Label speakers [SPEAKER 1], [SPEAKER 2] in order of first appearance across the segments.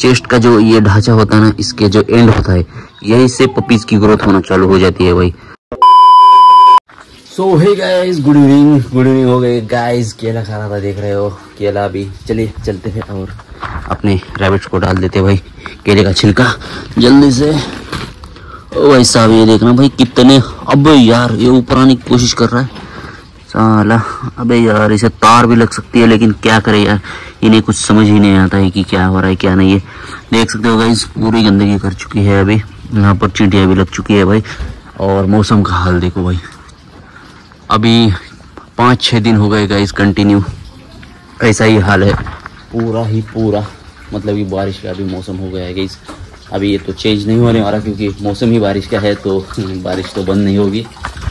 [SPEAKER 1] Chest का जो ये ढांचा होता है ना, इसके जो एंड होता है, यही से पपीज की ग्रोथ होना चालू हो जाती है भाई। So hey guys good evening good evening हो गए। गाइस केला खा रहा था, देख रहे हो? केला भी चलिए, चलते हैं और अपने रैबिट्स को डाल देते भाई। केले का छिलका, जल्दी से। ओ भाई साहब, ये देखना भाई, कितने अब यार, ये ऊपर आने की कोशिश कर रहा है। साला, अबे यार, इसे तार भी लग सकती है, लेकिन क्या करे यार? इन्हें कुछ समझ ही नहीं आता है कि क्या हो रहा है, क्या नहीं है। देख सकते हो गाइस पूरी गंदगी कर चुकी है अभी। यहाँ पर चींटियाँ भी लग चुकी है भाई। और मौसम का हाल देखो भाई। अभी पाँच छः दिन हो गए गाइस कंटिन्यू ऐसा ही हाल है। पूरा ही पूरा। मतलब कि बारिश का भी मौसम हो गया है गाइस अभी ये तो चेंज नहीं होने वाला, क्योंकि मौसम ही बारिश का है तो बारिश तो बंद नहीं होगी।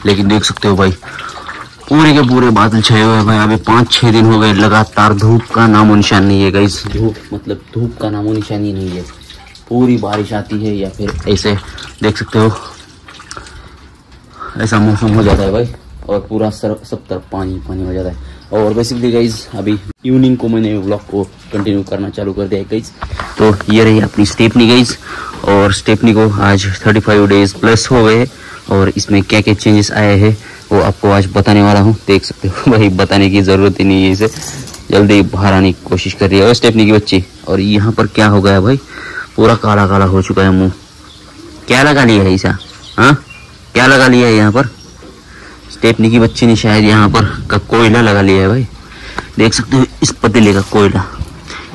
[SPEAKER 1] लेकिन देख सकते हो भाई पूरे के पूरे बादल छाए हुए हैं भाई। अभी पाँच छः दिन हो गए लगातार धूप का नामो निशान नहीं है गाइस धूप मतलब धूप का नामो निशान ही नहीं है। पूरी बारिश आती है या फिर ऐसे देख सकते हो। ऐसा मौसम हो जाता है भाई। और पूरा सर सब तरफ़ पानी पानी हो जाता है। और बेसिकली गाइज़ अभी इवनिंग को मैंने ब्लॉग को कंटिन्यू करना चालू कर दिया है गाइज़ तो ये रही अपनी स्टेपनी गाइज़ और स्टेपनी को आज 35 डेज़ प्लस हो गए। और इसमें क्या क्या चेंजेस आए हैं वो आपको आज बताने वाला हूँ, देख सकते हो, भाई बताने की ज़रूरत ही नहीं है इसे। जल्दी बाहर आने की कोशिश कर रही है और स्टेपनी की बच्ची, और यहाँ पर क्या हो गया भाई? पूरा काला काला हो चुका है मुँह। क्या लगा लिया है ऐसा हाँ? क्या लगा लिया है यहाँ पर? स्टेपनी की बच्ची ने शायद यहाँ पर का कोयला लगा लिया है भाई। देख सकते हो, इस पतीले का कोयला।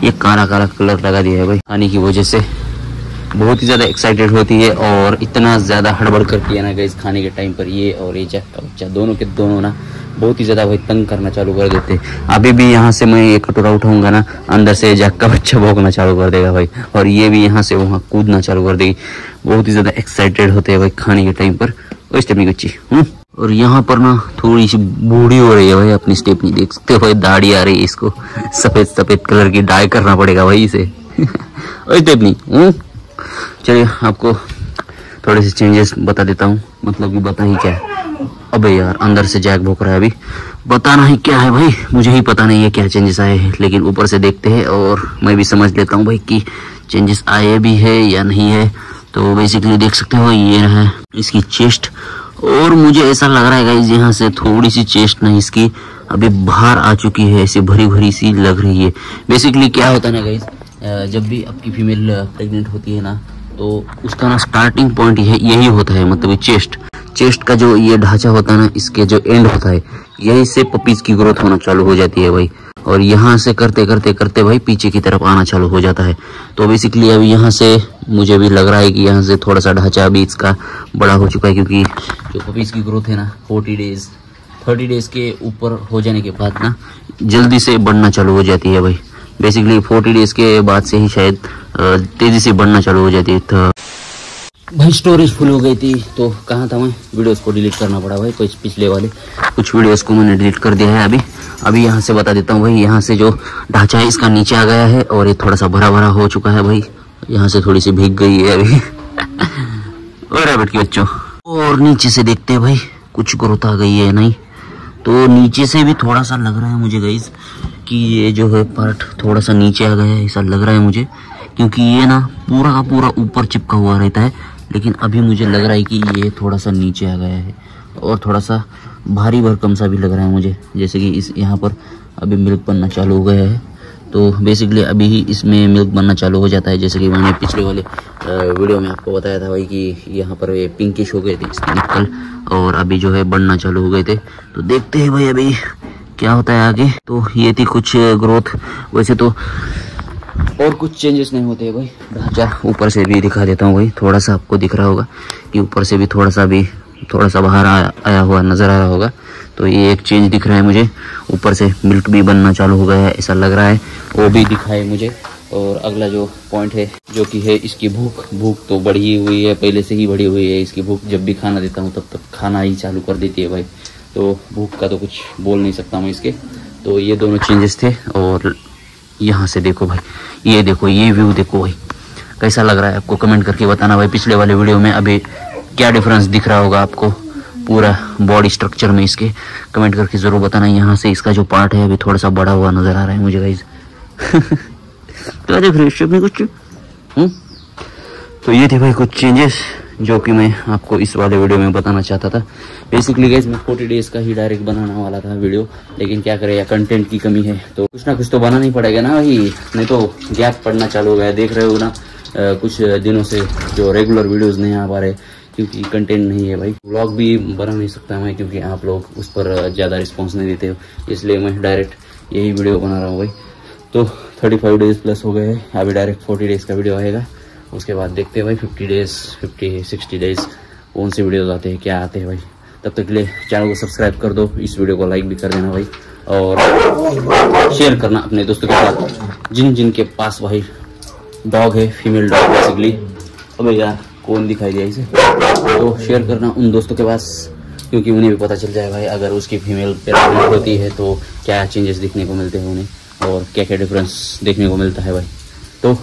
[SPEAKER 1] ये काला काला कलर लगा दिया है भाई। खाने की वजह से। बहुत ही ज़्यादा एक्साइटेड होती है और इतना ज़्यादा हड़बड़ करती है ना गई खाने के टाइम पर ये और ये जैक का बच्चा दोनों के दोनों ना बहुत ही ज़्यादा भाई तंग करना चालू कर देते हैं। अभी भी यहाँ से मैं ये कटोरा उठाऊँगा ना, अंदर से जैक का बच्चा भोगना चालू कर देगा भाई और ये भी यहाँ से वहाँ कूदना चालू कर देगी। बहुत ही ज़्यादा एक्साइटेड होते हैं भाई खाने के टाइम पर। और स्टेपनी बच्ची हम्म? और यहाँ पर ना थोड़ी सी बूढ़ी हो रही है भाई, अपनी स्टेपनी देख सकते हो भाई, दाढ़ी आ रही है इसको। सफ़ेद सफ़ेद कलर की डाई करना पड़ेगा भाई इसे। और स्टेपनी हम्म? चलिए, आपको थोड़े से चेंजेस बता देता हूँ। मतलब कि बता ही क्या है। अबे यार, अंदर से जैक भोक रहा है अभी। बताना ही क्या है भाई? मुझे ही पता नहीं है क्या चेंजेस आए हैं, लेकिन ऊपर से देखते हैं और मैं भी समझ लेता हूँ भाई कि चेंजेस आए भी है या नहीं है। तो बेसिकली देख सकते हो, ये है इसकी चेस्ट और मुझे ऐसा लग रहा है गाइज़ यहाँ से थोड़ी सी चेस्ट नहीं, इसकी अभी बाहर आ चुकी है, ऐसी भरी भरी सी लग रही है। बेसिकली क्या होता है ना गाइज़ जब भी आपकी फीमेल प्रेग्नेंट होती है ना तो उसका ना स्टार्टिंग पॉइंट यही होता है मतलब चेस्ट चेस्ट का जो ये ढांचा होता है ना, इसके जो एंड होता है, यही से पपीज की ग्रोथ होना चालू हो जाती है भाई. और यहाँ से करते करते करते भाई पीछे की तरफ़ आना चालू हो जाता है. तो बेसिकली अभी यहाँ से मुझे भी लग रहा है कि यहाँ से थोड़ा सा ढांचा अभी इसका बड़ा हो चुका है, क्योंकि जो पपीज की ग्रोथ है ना फोर्टी डेज़ थर्टी डेज़ के ऊपर हो जाने के बाद ना, जल्दी से बढ़ना चालू हो जाती है भाई. बेसिकली फोर्टी डेज़ के बाद से ही शायद तेज़ी से बढ़ना चालू हो जाती है। तो भाई स्टोरेज फुल हो गई थी तो कहाँ था मैं? वीडियोस को डिलीट करना पड़ा भाई, कुछ पिछले वाले। कुछ वीडियोस को मैंने डिलीट कर दिया है अभी। अभी यहाँ से बता देता हूँ भाई, यहाँ से जो ढांचा है, इसका नीचे आ गया है और ये थोड़ा सा भरा भरा हो चुका है भाई। यहाँ से थोड़ी सी भीग गई है अभी। और बेट के बच्चों। और नीचे से देखते हैं भाई, कुछ ग्रोथ आ गई है, नहीं? तो नीचे से भी थोड़ा सा लग रहा है मुझे गाइज़ कि ये जो है पार्ट थोड़ा सा नीचे आ गया है, ऐसा लग रहा है मुझे, क्योंकि ये ना पूरा का पूरा ऊपर चिपका हुआ रहता है, लेकिन अभी मुझे लग रहा है कि ये थोड़ा सा नीचे आ गया है, और थोड़ा सा भारी भरकम सा भी लग रहा है मुझे, जैसे कि इस यहाँ पर अभी मिल्क बनना चालू हो गया है। तो बेसिकली अभी ही इसमें मिल्क बनना चालू हो जाता है, जैसे कि मैंने पिछले वाले वीडियो में आपको बताया था भाई कि यहाँ पर ये पिंकिश हो गए थे इसके निकल, और अभी जो है बढ़ना चालू हो गए थे। तो देखते हैं भाई अभी क्या होता है आगे? तो ये थी कुछ ग्रोथ वैसे तो और कुछ चेंजेस नहीं होते भाई। ढांचा ऊपर से भी दिखा देता हूँ भाई। थोड़ा सा आपको दिख रहा होगा कि ऊपर से भी थोड़ा सा भी थोड़ा सा बाहर आया, हुआ नज़र आ रहा होगा। तो ये एक चेंज दिख रहा है मुझे। ऊपर से मिल्क भी बनना चालू हो गया है ऐसा लग रहा है। वो भी दिखा है मुझे। और अगला जो पॉइंट है जो कि है इसकी भूख। भूख तो बढ़ी हुई है पहले से ही बढ़ी हुई है इसकी भूख। जब भी खाना देता हूँ तब तक खाना ही चालू कर देती है भाई। तो भूख का तो कुछ बोल नहीं सकता मैं इसके। तो ये दोनों चेंजेस थे और यहाँ से देखो भाई, ये देखो, ये व्यू देखो भाई। कैसा लग रहा है आपको कमेंट करके बताना भाई? पिछले वाले वीडियो में अभी क्या डिफरेंस दिख रहा होगा आपको पूरा बॉडी स्ट्रक्चर में इसके? कमेंट करके ज़रूर बताना, यहाँ से इसका जो पार्ट है अभी थोड़ा सा बड़ा हुआ नज़र आ रहा है मुझे गाइज़ तो रहे अपनी कुछ? हम्म? तो ये थे भाई कुछ चेंजेस जो कि मैं आपको इस वाले वीडियो में बताना चाहता था। बेसिकली गैस मैं फोर्टी डेज़ का ही डायरेक्ट बनाने वाला था वीडियो। लेकिन क्या करें, या कंटेंट की कमी है तो कुछ ना कुछ तो बनाना ही पड़ेगा ना भाई। नहीं तो गैप पड़ना चालू हो गया देख रहे हो ना कुछ दिनों से जो रेगुलर वीडियोज़ नहीं आ पा रहे, क्योंकि कंटेंट नहीं है भाई। ब्लॉग भी बना नहीं सकता मैं, क्योंकि आप लोग उस पर ज़्यादा रिस्पॉन्स नहीं देते हो। इसलिए मैं डायरेक्ट यही वीडियो बना रहा हूँ भाई। तो थर्टी फाइव डेज़ प्लस हो गए अभी डायरेक्ट फोर्टी डेज़ का वीडियो आएगा। उसके बाद देखते हैं भाई fifty days fifty sixty days कौन से वीडियोज़ आते हैं, क्या आते हैं भाई। तब तक के लिए चैनल को सब्सक्राइब कर दो, इस वीडियो को लाइक भी कर देना भाई, और शेयर करना अपने दोस्तों के साथ। जिन जिन के पास भाई डॉग है फीमेल डॉग बेसिकली अबे यार, कौन दिखाई दिया इसे? तो शेयर करना उन दोस्तों के पास, क्योंकि उन्हें भी पता चल जाए भाई, अगर उसकी फीमेल प्रेगनेंट होती है तो क्या चेंजेस दिखने को मिलते हैं उन्हें, और क्या क्या डिफरेंस देखने को मिलता है भाई। तो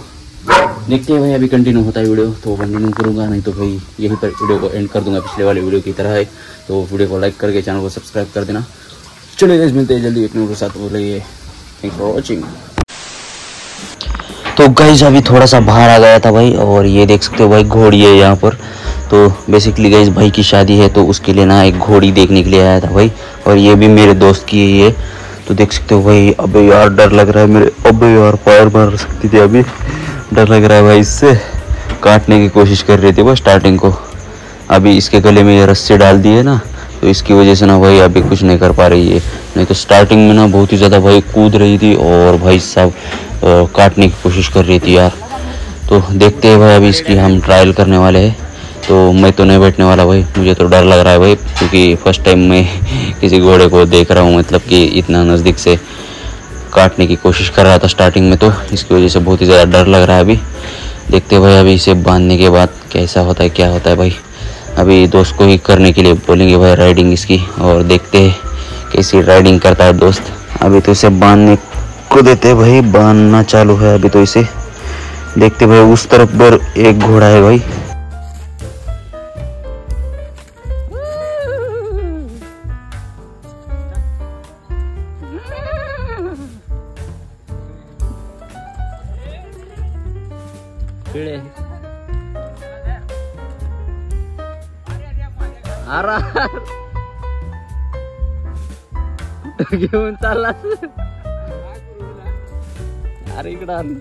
[SPEAKER 1] देखते हैं भाई, अभी कंटिन्यू होता है वीडियो तो कंटिन्यू करूँगा, नहीं तो भाई यहीं पर वीडियो को एंड कर दूँगा। पिछले वाले वीडियो की तरह है तो वीडियो को लाइक करके चैनल को सब्सक्राइब कर देना। चलिए गाइस मिलते हैं जल्दी एक मिनट के साथ। बोलिए थैंक फॉर वॉचिंग तो गाइज़ अभी थोड़ा सा बाहर आ गया था भाई, और ये देख सकते हो भाई, घोड़ी है यहाँ पर। तो बेसिकली गाइज़ भाई की शादी है तो उसके लिए ना एक घोड़ी देखने के लिए आया था भाई, और ये भी मेरे दोस्त की ही है। तो देख सकते हो भाई, अबे यार, डर लग रहा है मेरे। अबे यार पैर मार सकती थी अभी। डर लग रहा है भाई इससे। काटने की कोशिश कर रही थी वो स्टार्टिंग को। अभी इसके गले में ये रस्से डाल दिए ना तो इसकी वजह से ना भाई अभी कुछ नहीं कर पा रही है। नहीं तो स्टार्टिंग में ना बहुत ही ज़्यादा भाई कूद रही थी और भाई सब काटने की कोशिश कर रही थी यार। तो देखते हैं भाई अभी इसकी हम ट्रायल करने वाले हैं। तो मैं तो नहीं बैठने वाला भाई, मुझे तो डर लग रहा है भाई, क्योंकि फ़र्स्ट टाइम मैं किसी घोड़े को देख रहा हूँ मतलब कि इतना नज़दीक से। काटने की कोशिश कर रहा था स्टार्टिंग में तो इसकी वजह से बहुत ही ज़्यादा डर लग रहा है अभी। देखते भाई अभी इसे बांधने के बाद कैसा होता है, क्या होता है भाई। अभी दोस्त को ही करने के लिए बोलेंगे भाई राइडिंग इसकी, और देखते हैं कैसी राइडिंग करता है दोस्त। अभी तो इसे बांधने को देते भाई, बांधना चालू है अभी तो इसे। देखते भाई उस तरफ़ पर एक घोड़ा है भाई। किडे आरा घेऊन चालला अरे इकडं